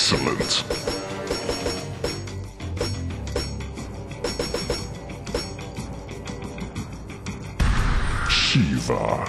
excellence. Shiva.